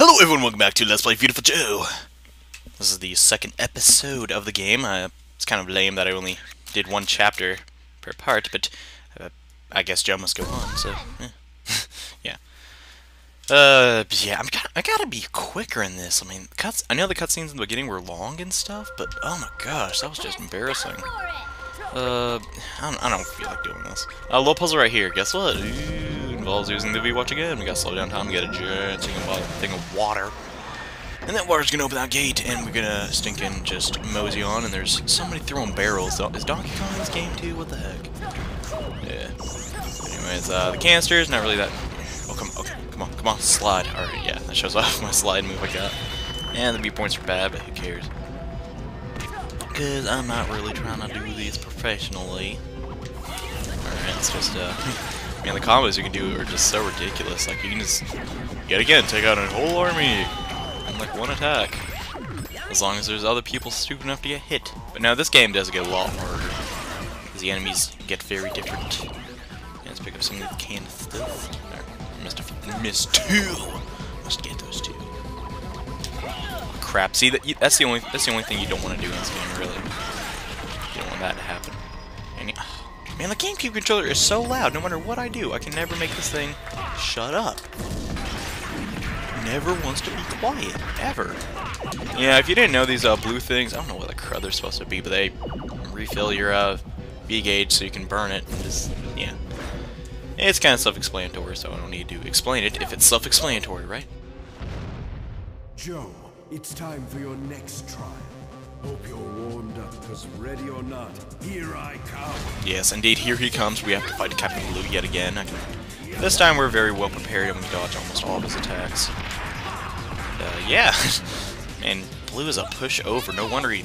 Hello everyone, welcome back to Let's Play Viewtiful Joe. This is the second episode of the game. Uh, it's kind of lame that I only did one chapter per part, but uh, I guess Joe must go on, so, eh. yeah. Uh, yeah, I'm gotta, I gotta be quicker in this. I mean, cuts. I know the cutscenes in the beginning were long and stuff, but oh my gosh, that was just embarrassing. Uh, I don't, I don't feel like doing this. A uh, little puzzle right here. Guess what? Ooh, involves using the V-Watch again. We gotta slow down time. We got a giant thing of water. And that water's gonna open that gate, and we're gonna stink in just mosey on, and there's somebody throwing barrels. Is Donkey Kong in this game too? What the heck? Yeah. Anyways, uh, the canisters, not really that... Oh, come on, okay, come on, come on, slide. Alright, yeah, that shows off my slide move I got. And the viewpoints are bad, but who cares? because I'm not really trying to do these professionally. Alright, let's just, uh... Man, the combos you can do are just so ridiculous. Like, you can just, yet again, take out a whole army in, like, one attack. As long as there's other people stupid enough to get hit. But now, this game does get a lot harder. Because the enemies get very different. Yeah, let's pick up some of the canned stuff. missed two! Must get those two crap. See, that that's the only that's the only thing you don't want to do in this game, really. You don't want that to happen. Man, the GameCube controller is so loud. No matter what I do, I can never make this thing shut up. Never wants to be quiet, ever. Yeah, if you didn't know these uh, blue things, I don't know what the crud they're supposed to be, but they refill your uh, V gauge so you can burn it. Just, yeah. It's kind of self-explanatory, so I don't need to explain it if it's self-explanatory, right? Joe, it's time for your next trial. Hope you're warmed up, ready or not, here I come. Yes, indeed, here he comes. We have to fight Captain Blue yet again. This time we're very well prepared and we dodge almost all of his attacks. Uh, yeah. and Blue is a pushover. No wonder he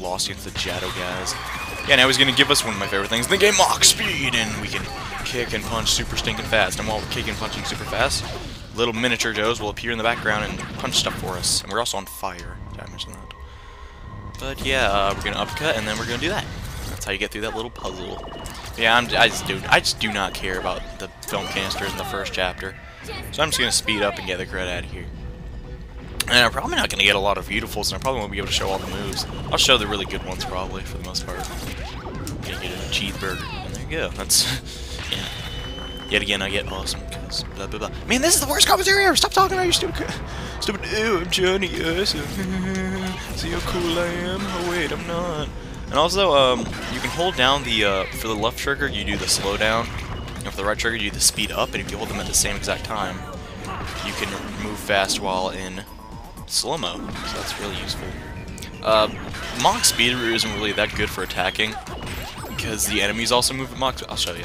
lost against the Jadow guys. Yeah, now he's going to give us one of my favorite things in the game, Mach Speed, and we can kick and punch super stinking fast. And while kicking and punching super fast, little miniature Joes will appear in the background and punch stuff for us. And we're also on fire. Did I mention that? But yeah, uh, we're gonna upcut and then we're gonna do that. That's how you get through that little puzzle. Yeah, I'm, I just do I just do not care about the film canisters in the first chapter. So I'm just gonna speed up and get the crud out of here. And I'm probably not gonna get a lot of beautifuls, and I probably won't be able to show all the moves. I'll show the really good ones probably for the most part. Gonna get a cheeseburger, and there you go. That's yeah. Yet again, I get awesome because blah blah blah. Man, this is the worst commentary ever. Stop talking about your stupid, stupid. Ew, I'm Johnny Awesome. See how cool I am? Oh wait, I'm not. And also, um, you can hold down the uh, for the left trigger, you do the slow down, and for the right trigger, you do the speed up. And if you hold them at the same exact time, you can move fast while in slow mo. So that's really useful. Uh, Mach speed isn't really that good for attacking because the enemies also move at Mach. I'll show you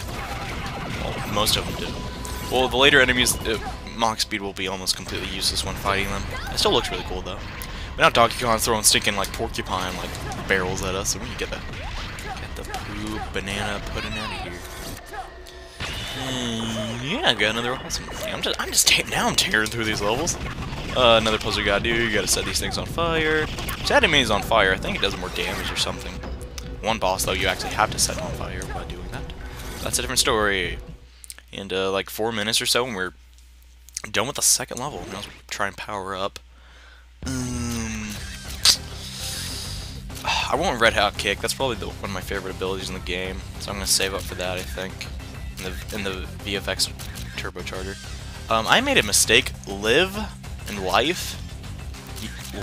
most of them do. Well, the later enemies, uh, Mach speed will be almost completely useless when fighting them. It still looks really cool, though. But now Donkey Kong's throwing stinking, like, porcupine, like, barrels at us, so we can get the, get the poop banana pudding out of here. And yeah, I got another awesome. I'm just, I'm just, now I'm tearing through these levels. Uh, another puzzle you gotta do, you gotta set these things on fire. Set enemies on fire, I think it does more damage or something. One boss, though, you actually have to set on fire by doing that. That's a different story in uh, like four minutes or so, and we're done with the second level. Let's try and power up. Um, I want Red Hot Kick. That's probably the, one of my favorite abilities in the game, so I'm gonna save up for that. I think in the in the VFX turbocharger. Um, I made a mistake. Live and life.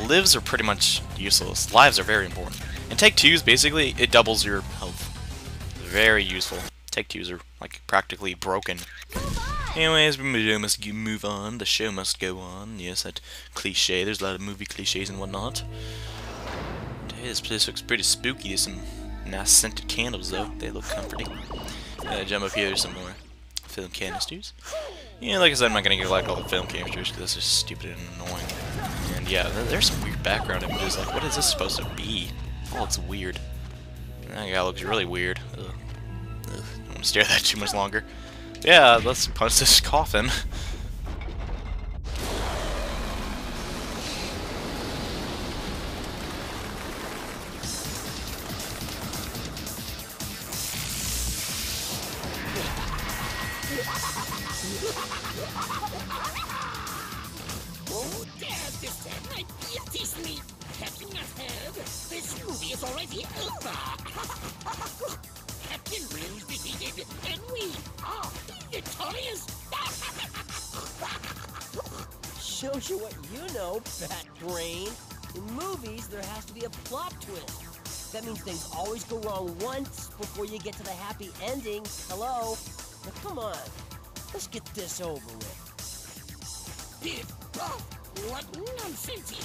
Lives are pretty much useless. Lives are very important. And take twos, basically, it doubles your health. Very useful. Take twos are like practically broken. Anyways, we must move on. The show must go on. Yes, that cliche. There's a lot of movie cliches and whatnot. This place looks pretty spooky. There's some nice scented candles though. They look comforting. Uh, jump up here. There's some more film canisters. Yeah, like I said, I'm not gonna get like all the film canisters because this is stupid and annoying. And yeah, there's some weird background images. Like, what is this supposed to be? Oh, it's weird. That guy looks really weird. Ugh. Ugh stare at that too much longer. Yeah, let's punch this coffin. This movie is already over. Defeated, and we are victorious. Shows you what you know, Bat Brain. In movies, there has to be a plot twist. That means things always go wrong once before you get to the happy ending. Hello? Now, come on. Let's get this over with. Biff, Buff, uh, what nonsense he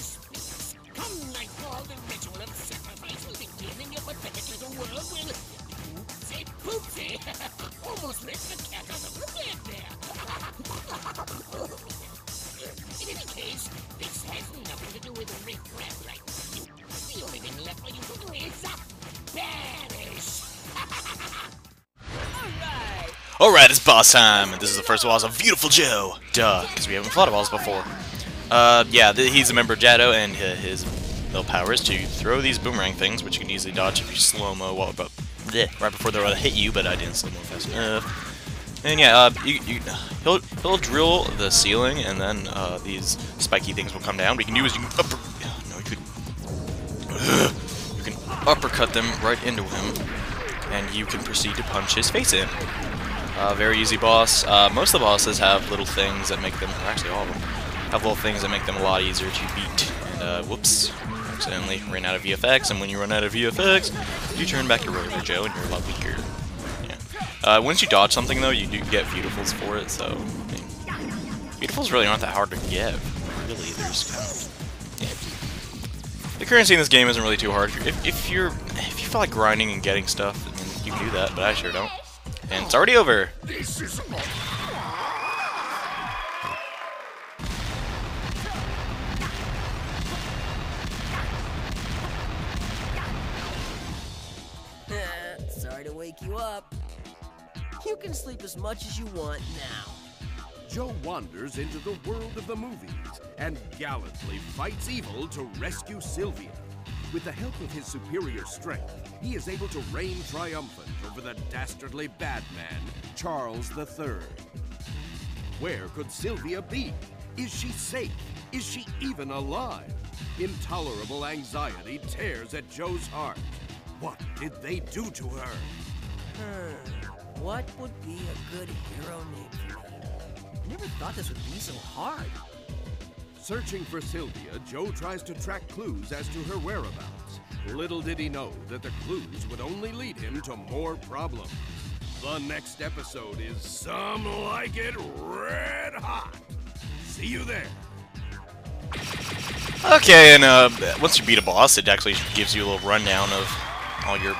Alright! It's boss time! This is the first boss of Viewtiful Joe! Duh, because we haven't fought a boss before. Uh, yeah, he's a member of Jadow, and uh, his little power is to throw these boomerang things, which you can easily dodge if you slow-mo right before gonna hit you, but I didn't slow-mo fast enough. And yeah, uh, you, you, he'll, he'll drill the ceiling, and then uh, these spiky things will come down. What you can do is you can upper... No, you could... You can uppercut them right into him, and you can proceed to punch his face in. Uh, very easy boss. Uh, most of the bosses have little things that make them, actually all of them, have little things that make them a lot easier to beat. And, uh, whoops, accidentally ran out of VFX, and when you run out of VFX, you turn back to Rover Joe, and you're a lot weaker. Yeah. Uh, once you dodge something, though, you do get beautifuls for it, so... I mean, beautifuls really aren't that hard to get. Really, there's kind of... The currency in this game isn't really too hard. If, if you're... If you feel like grinding and getting stuff, then you can do that, but I sure don't. And it's already over! This is Sorry to wake you up. You can sleep as much as you want now. Joe wanders into the world of the movies and gallantly fights evil to rescue Silvia. With the help of his superior strength, he is able to reign triumphant over the dastardly bad man, Charles III. Where could Silvia be? Is she safe? Is she even alive? Intolerable anxiety tears at Joe's heart. What did they do to her? Hmm. What would be a good hero name for me? I never thought this would be so hard. Searching for Silvia, Joe tries to track clues as to her whereabouts. Little did he know that the clues would only lead him to more problems. The next episode is Some Like It Red Hot. See you there. Okay, and uh, once you beat a boss, it actually gives you a little rundown of all your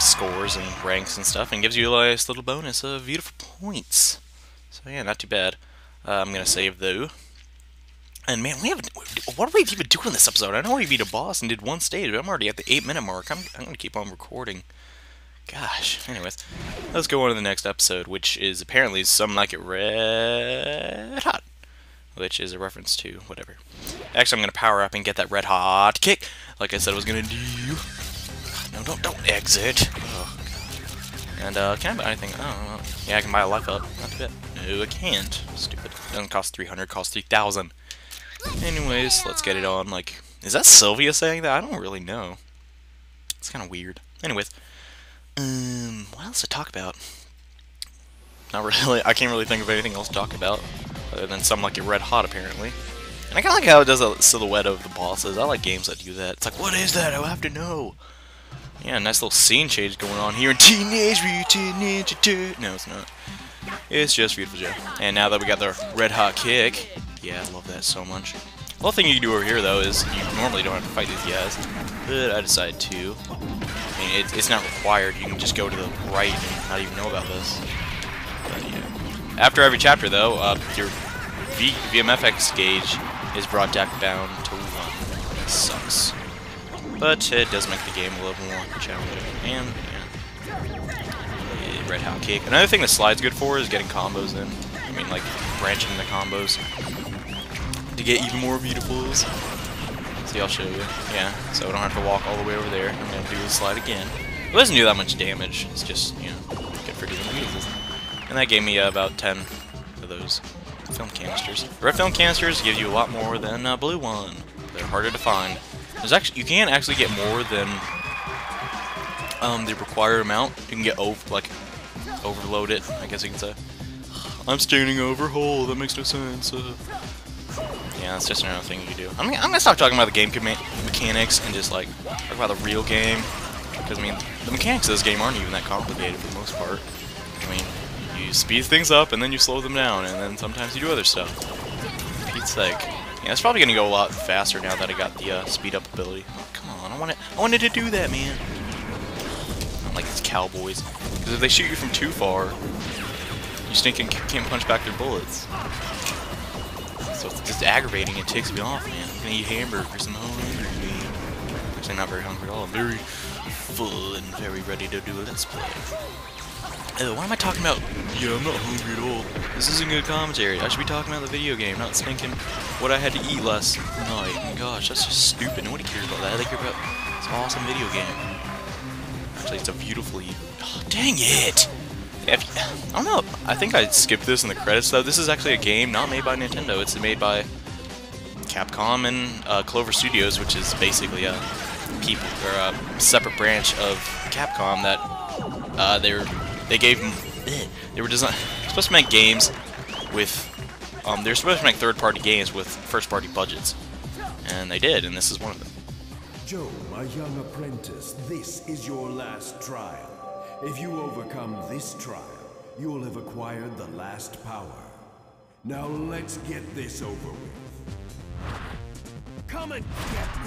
scores and ranks and stuff, and gives you a nice little bonus of beautiful points. So yeah, not too bad. Uh, I'm gonna save though. And man, we haven't. What are we even doing this episode? I know we beat a boss and did one stage, but I'm already at the eight minute mark. I'm, I'm gonna keep on recording. Gosh. Anyways, let's go on to the next episode, which is apparently some like it red hot, which is a reference to whatever. Actually, I'm gonna power up and get that red hot kick, like I said I was gonna do. No, don't don't exit. Oh. And uh, can I buy anything? Oh, yeah, I can buy a life up. Not too bad. No, I can't. Stupid. Doesn't cost 300. Costs 3,000. Anyways, let's get it on. Like, is that Silvia saying that? I don't really know. It's kind of weird. Anyways, um, what else to talk about? Not really. I can't really think of anything else to talk about other than some like it red hot apparently. And I kind of like how it does a silhouette of the bosses. I like games that do that. It's like, what is that? I have to know. Yeah, nice little scene change going on here in Teenage Mutant Ninja Turtles. No, it's not. It's just Viewtiful Joe. And now that we got the red hot kick, yeah, I love that so much. The only thing you can do over here, though, is you normally don't have to fight these guys, but I decided to. I mean, it, it's not required. You can just go to the right and not even know about this. But, yeah. After every chapter, though, uh, your v VMFX gauge is brought back down to 1. That sucks. But it does make the game a little more challenging. And, yeah. Red Hot Kick. Another thing the slide's good for is getting combos in. I mean, like, branching the combos to get even more beautifuls. See, I'll show you. Yeah, so I don't have to walk all the way over there. I'm going to do the slide again. It doesn't do that much damage. It's just, you know, good for doing. And that gave me uh, about 10 of those. film canisters. Red film canisters give you a lot more than uh, blue one. They're harder to find. There's actually you can actually get more than um, the required amount. You can get over like overload it. I guess you can say. I'm standing over hole. That makes no sense. Uh, yeah, that's just another thing you do. I mean, I'm gonna stop talking about the game mechanics and just like talk about the real game. Because I mean, the mechanics of this game aren't even that complicated for the most part. I mean, you speed things up and then you slow them down, and then sometimes you do other stuff. Pete's like, Yeah, it's probably gonna go a lot faster now that I got the uh, speed up ability. Oh, come on, I wanted, I wanted to do that, man. Not like these cowboys. Because if they shoot you from too far, you stinking can't punch back their bullets. So it's just aggravating. It takes me off, man. I'm gonna eat hamburgers. I'm hungry. Actually, not very hungry at all. I'm very full and very ready to do a let's play. Uh, what am I talking about? Yeah, I'm not hungry at all. This isn't good commentary. I should be talking about the video game, not thinking what I had to eat last night. Gosh, that's just stupid. Nobody cares about that. They care about this awesome video game. Actually, it's a beautifully... Oh, dang it! If, I don't know. I think I skipped this in the credits, though. This is actually a game not made by Nintendo. It's made by Capcom and uh, Clover Studios, which is basically a people or a separate branch of Capcom that uh, they were, they gave them. They were design supposed to make games with. Um, they're supposed to make third-party games with first-party budgets, and they did, and this is one of them. Joe, my young apprentice, this is your last trial. If you overcome this trial, you will have acquired the last power. Now let's get this over with. Come and get me!